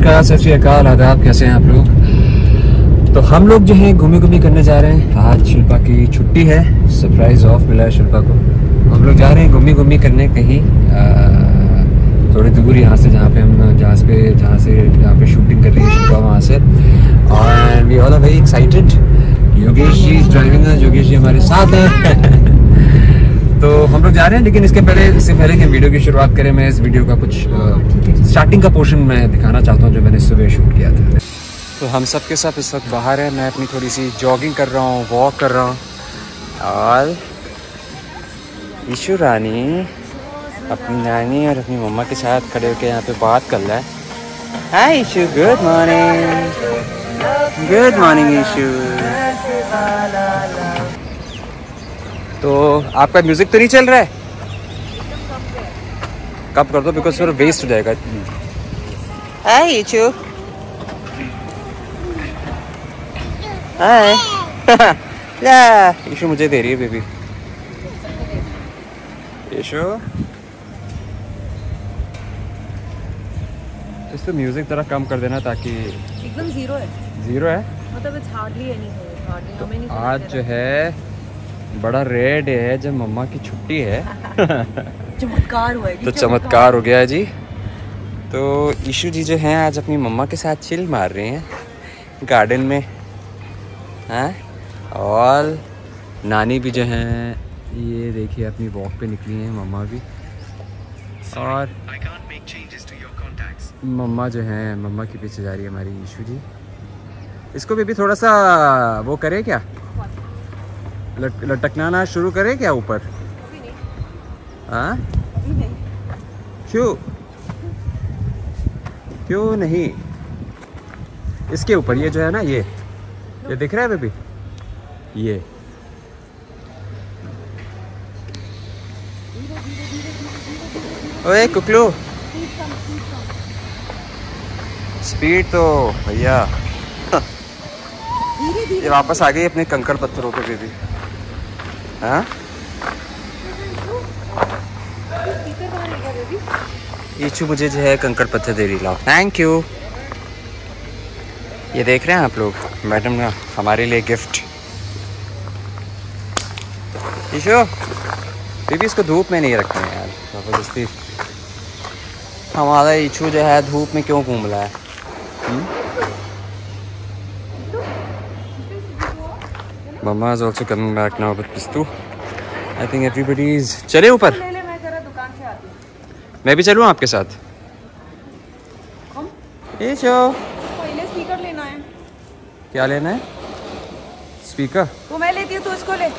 नमस्कार सत श्रीकाल आदाब कैसे हैं आप लोग? तो हम लोग जो हैं घूमी घूमी करने जा रहे हैं। आज शिल्पा की छुट्टी है। सरप्राइज़ ऑफ़ मिला है शिल्पा को। हम लोग जा रहे हैं घूमी घूमी करने कहीं। थोड़ी दूर यहाँ से, जहाँ पे हम, जहाँ पे जहाँ से, जहाँ पे शूटिंग कर रही है शिल्पा वहाँ से। और we all are very excited Yogesh ji driving Yogesh ji हमारे साथ हैं। तो हम लोग जा रहे हैं, लेकिन इसके पहले, इससे पहले कि वीडियो की शुरुआत करें। मैं इस वीडियो का कुछ स्टार्टिंग का पोर्शन मैं दिखाना चाहता हूँ जो मैंने सुबह शूट किया था। तो हम सब के साथ इस वक्त बाहर है। मैं अपनी थोड़ी सी जॉगिंग कर रहा हूँ वॉक कर रहा हूँ। और ईशु रानी, अपनी नानी और अपनी मम्मा के साथ खड़े होकर यहाँ पे बात कर रहा है। Hi Ishu good morning good morning Ishu तो आपका म्यूज़िक तो नहीं चल रहा है? कब कर दो बिकॉज़ फिर वेस्ट हो जाएगा। हाय ईशु हाय ईशु मुझे दे रही है बेबी ईशु इस तो म्यूज़िक जरा कम कर देना ताकि एकदम ज़ीरो है। ज़ीरो है? मतलब इट्स हार्डली एनीथिंग हार्डली हमें नहीं आज जो है बड़ा रेड है जब मम्मा की छुट्टी है। चमत्कार हुआ है तो चमत्कार। हो गया जी। तो ईशु जी जो हैं आज अपनी मम्मा के साथ चिल मार रहे हैं गार्डन में। हैं? और नानी भी जो हैं ये देखिए अपनी वॉक पे निकली हैं मम्मा भी। और मम्मा जो हैं मम्मा के पीछे जा रही है हमारी ईशु जी। इसको भी, भी थोड़ा सा वो करे क्या? लट, लटकना शुरू करे क्या ऊपर? हाँ? क्यों? क्यों नहीं? इसके ऊपर ये जो है ना ये। ये दिख रहा है बेबी? ये। ओए कुकलू। स्पीड तो भैया। ये वापस आ गई अपने कंकड़ पत्थरों पे बेबी। हाँ? ईचू, मुझे जो है कंकड़ पत्थर दे रही लाओ। थैंक यू ये देख रहे हैं आप लोग, मैडम ने, हमारे लिए गिफ्ट। ईशु बेबी, इसको धूप में नहीं रखते हैं यार, ज़बरदस्ती। हमारा ईचू जो है धूप में क्यों घूम रहा है? mama is also coming back now with पिस्तू I think everybody is चले ऊपर ले ले मैं जरा दुकान से आती हूँ मैं भी चलूँ आपके साथ हम ईशो पहले स्पीकर लेना है क्या लेना है स्पीकर वो मैं लेती हूँ तू इसको ले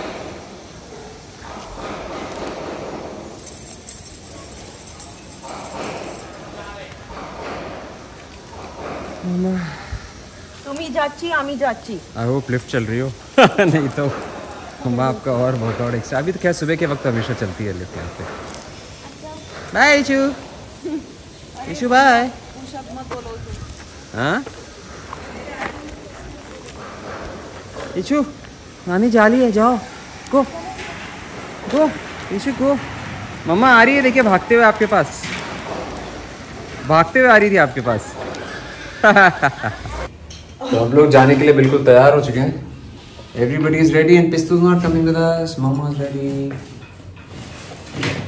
তুমি যাচ্ছি আমি যাচ্ছি आई होप लिफ्ट चल रही हो नहीं तो हम आपका और बहुत और एक्स्ट्रा अभी तो क्या सुबह के वक्त हमेशा चलती है लिफ्ट यहाँ पे। बाय इशू इशू बाय हाँ? नानी जाली है, जाओ। गो गो इशू गो मम्मा आ रही है, देखिए, भागते हुए आपके पास। भागते हुए आ रही थी आपके पास। तो हम लोग जाने के लिए बिल्कुल तैयार हो चुके हैं। Everybody is ready and Pistu not coming with us mumma is ready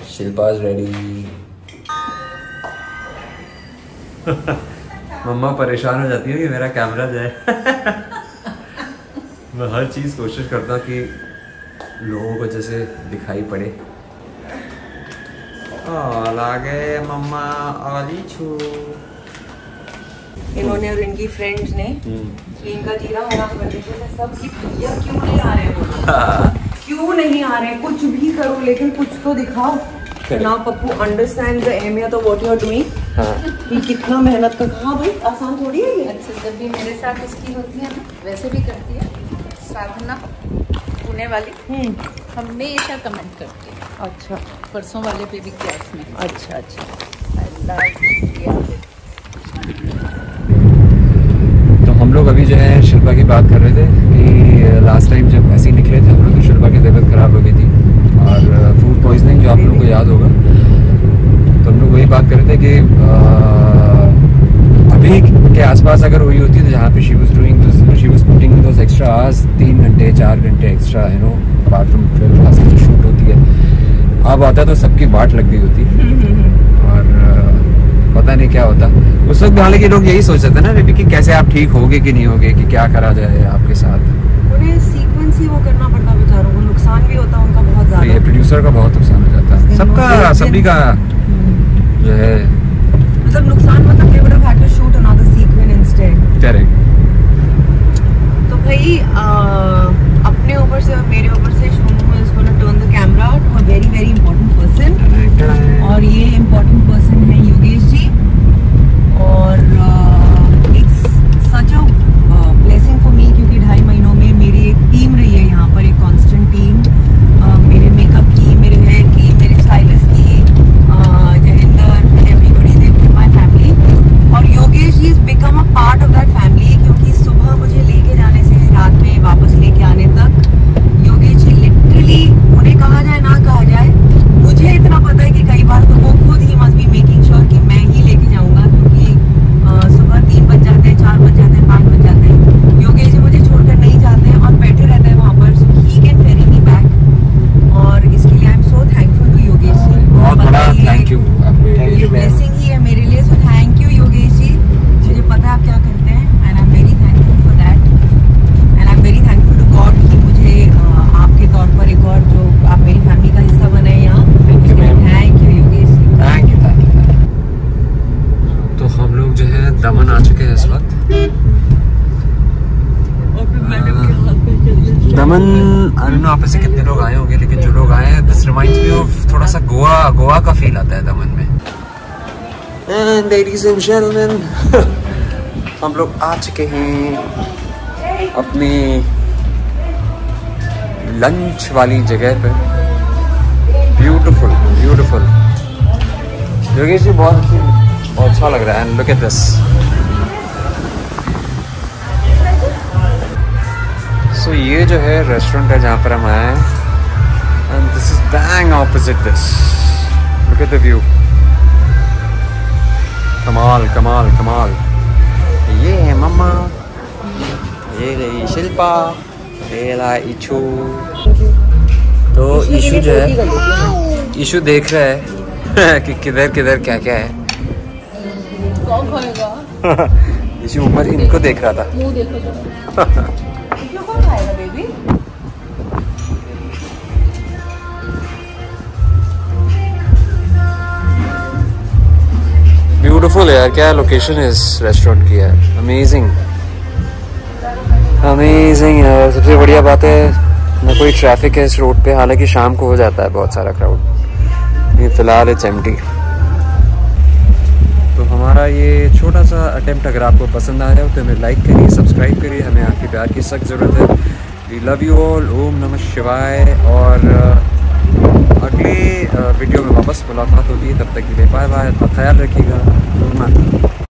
Shilpa is ready mumma परेशान हो जाती है कि मेरा कैमरा जाए मैं हर चीज़ कोशिश करता कि लोगों को जैसे दिखाई पड़े। और आ गए मम्मा आली छू। इन्होंने और इनकी फ्रेंड्स ने इनका जीरा होना करने से सब कि भैया क्यों नहीं आ रहे हो? क्यों नहीं आ रहे? कुछ भी करो लेकिन कुछ तो दिखाओ। ना Pappu understand the एहमियत of what you are doing हाँ। कि कितना मेहनत कर हाँ भाई आसान थोड़ी है ये। अच्छा जब भी मेरे साथ इसकी होती है ना वैसे भी करती है। साधना पुणे वाली। हम्म। हमेशा कमेंट करती है। अच्छा। परसों वाले पे भी क्लास में। अच्छा अच्छा। I love it. तो हम लोग अभी जो है शिल्पा की बात कर रहे थे कि लास्ट टाइम जब ऐसे ही निकले थे हम लोग तो शिल्पा की तबीयत खराब हो गई थी। और फ़ूड पॉइजनिंग जो आप लोगों को याद होगा तो हम लोग वही बात कर रहे थे कि अभी के आसपास अगर हुई होती तो जहाँ पे she was doing she was putting those extra hours तीन घंटे चार घंटे extra you know apart from twelve class की जो शूट होती है। अब आता तो सबकी बाट लग गई होती। और अ, पता नहीं क्या होता। उस वक्त हालाँकि लोग यही सोचते थे ना बेबी कि कैसे आप ठीक होगे कि नहीं होगे कि क्या करा जाए आपके साथ? उन्हें सीक्वेंस ही वो करना पड़ता बेचारों को। नुकसान भी होता उनका बहुत तो ये प्रोड्यूसर का बहुत नुकसान हो जाता। है सबका सभी का हम्म। जो है। मतलब नुकसान मतलब they would have had to shoot another sequence instead correct तो भाई अपने ऊपर से और मेरे ऊपर से Shonu is gonna turn the camera to a very very important person और ये इम्पोर्टेंट पर्सन है योगेश जी और it's such a blessing for me क्योंकि ढाई महीनों में मेरी एक टीम रही है यहाँ पर एक कांस्टेंट टीम मेरे मेकअप की मेरे हेयर की मेरे स्टाइलिस्ट की uh, जहिंदर एवरीबडी दे माय फैमिली और Yogesh ji is become a part of that family क्योंकि सुबह मुझे लेके जाने से रात में वापस लेके आने तक योगेश जी लिटरली उन्हें कहा जाए ना कहा जाए मुझे इतना पता है कि कई बार तो वो खुद ही मस्ट बी मेकिंग श्योर कि मैं ही लेके जाऊँगा क्योंकि अ, सुबह तीन बज जाते हैं चार बज जाते हैं पाँच बज जाते हैं योगेश जी मुझे छोड़कर नहीं जाते हैं और बैठे रहते हैं वहाँ पर सो he can Pheri me back और इसके लिए I am so thankful to Yogesh ji बहुत बड़ा पता ही है, थैंक यू आपको ये ब्लेसिंग ही है मेरे लिए so thank you Yogesh ji मुझे पता है आप क्या करते हैं and I am very thankful for that and I am very thankful to God कि मुझे अ, आपके तौर पर एक और जो आप मेरी फैमिली का हिस्सा बने हैं यहाँ Thank you, ma'am. Thank you Yogesh ji thank you thank you तो हम लोग जो है दमन आ चुके हैं इस वक्त दमन नो आप ऐसे कितने लोग आए होंगे, लेकिन जो लोग आए हैं दिस रिमाइंड्स मी ऑफ़ थोड़ा सा गोवा गोवा का फील आता है दमन में। एंड लेडीज़ एंड जेंटलमैन हम लोग आ चुके हैं अपनी लंच वाली जगह पे ब्यूटीफुल ब्यूटीफुल योगेश जी, बहुत बहुत अच्छा लग रहा है। And look at this so ये जो है रेस्टोरेंट है जहाँ पर हम आए हैं। And this is bang opposite this look at the view कमाल कमाल कमाल। ये है मम्मा। ये रही शिल्पा। ये ला इशू तो इशू जो है इशू देख रहा है कि किधर किधर क्या क्या है इशू ऊपर इनको देख रहा था। क्यों कौन खाएगा बेबी ब्यूटीफुल यार क्या लोकेशन है इस रेस्टोरेंट की यार अमेजिंग अमेजिंग यार सबसे बढ़िया बात है ना कोई ट्रैफ़िक है इस रोड पे हालाँकि शाम को हो जाता है बहुत सारा क्राउड फ़िलहाल इट्स एम्प्टी हमारा ये छोटा सा अटैम्प्ट अगर आपको पसंद आया हो तो हमें लाइक करिए सब्सक्राइब करिए, हमें आपके प्यार की सख्त ज़रूरत है। वी लव यू ऑल ओम नमः शिवाय, और अगले वीडियो में वापस मुलाकात होगी तब तक के लिए बाय बाय ख्याल रखिएगा